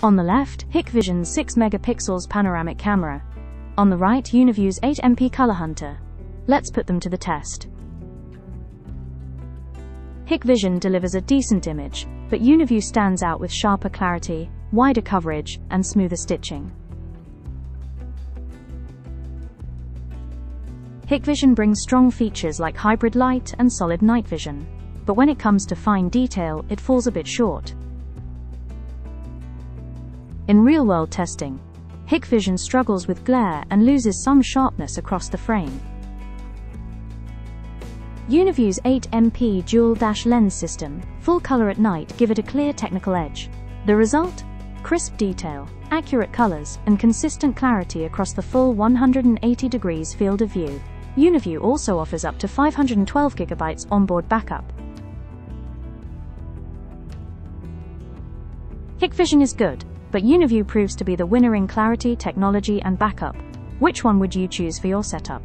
On the left, Hikvision's 6 megapixels panoramic camera. On the right, Uniview's 8MP ColorHunter. Let's put them to the test. Hikvision delivers a decent image, but Uniview stands out with sharper clarity, wider coverage, and smoother stitching. Hikvision brings strong features like hybrid light and solid night vision, but when it comes to fine detail, it falls a bit short. In real-world testing, Hikvision struggles with glare and loses some sharpness across the frame. Uniview's 8MP dual dash lens system, full color at night give it a clear technical edge. The result? Crisp detail, accurate colors, and consistent clarity across the full 180 degrees field of view. Uniview also offers up to 512GB onboard backup. Hikvision is good, but UniView proves to be the winner in clarity, technology, and backup. Which one would you choose for your setup?